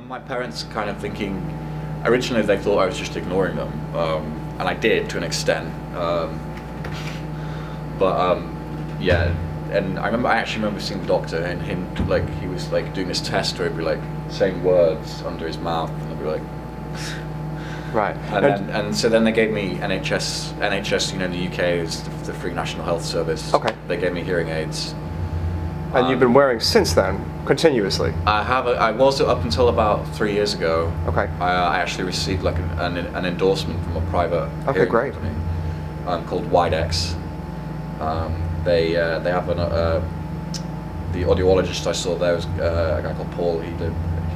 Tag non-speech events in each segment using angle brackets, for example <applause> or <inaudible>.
my parents kind of thinking originally they thought I was just ignoring them, um, and I did to an extent. Um, but um, yeah, and I remember I actually remember seeing the doctor and him like he was like doing this test where he'd be like saying words under his mouth, and I'd be like. <laughs> Right. And, then, and so then they gave me NHS. NHS, you know, in the UK is the, the Free National Health Service. Okay. They gave me hearing aids. And you've um, been wearing since then, continuously. I have. A, I was up until about three years ago. Okay. I, uh, I actually received like an, an, an endorsement from a private Okay, great. company um, called Widex. Um, they uh, they have an, uh, the audiologist I saw there was uh, a guy called Paul. He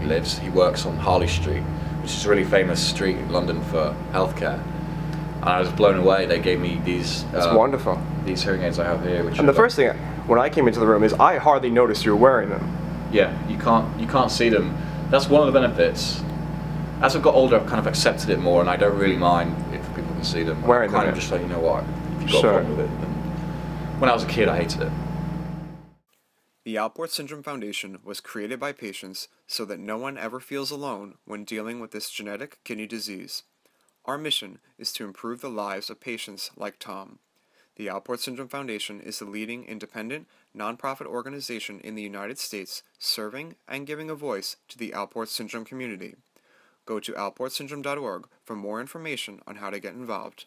he lives. He works on Harley Street, which is a really famous street in London for healthcare. And I was blown away. They gave me these. It's uh, wonderful. These hearing aids I have here. Which And the first thing when I came into the room is I hardly noticed you were wearing them. Yeah, you can't you can't see them. That's one of the benefits. As I've got older, I've kind of accepted it more, and I don't really mind if people can see them. Wearing I'm kind of just like, you know what, if you've got Sure. a problem with it. Then. When I was a kid, I hated it. The Alport Syndrome Foundation was created by patients so that no one ever feels alone when dealing with this genetic kidney disease. Our mission is to improve the lives of patients like Thom. The Alport Syndrome Foundation is the leading independent, nonprofit organization in the United States serving and giving a voice to the Alport Syndrome community. Go to alportsyndrome.org for more information on how to get involved.